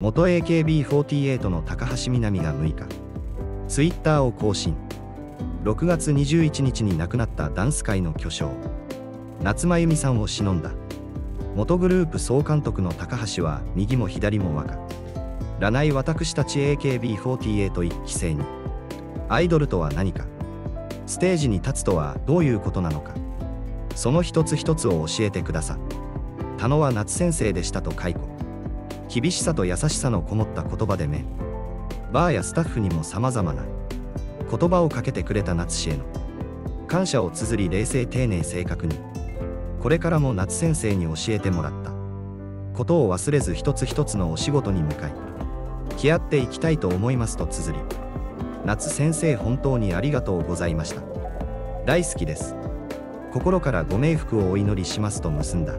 元 AKB48 の高橋みなみが6日ツイッターを更新。6月21日に亡くなったダンス界の巨匠夏真由美さんを偲んだ。元グループ総監督の高橋は右も左も若。らない私たち AKB48 一期生に。アイドルとは何か。ステージに立つとはどういうことなのか。その一つ一つを教えてくださ。たのは夏先生でしたと解雇。厳しさと優しさのこもった言葉でめバーやスタッフにも様々な。言葉をかけてくれた夏氏への。感謝を綴り冷静丁寧正確に。これからも夏先生に教えてもらった。ことを忘れず一つ一つのお仕事に向かい。気合っていきたいと思いますと綴り。夏先生本当にありがとうございました。大好きです。心からご冥福をお祈りしますと結んだ。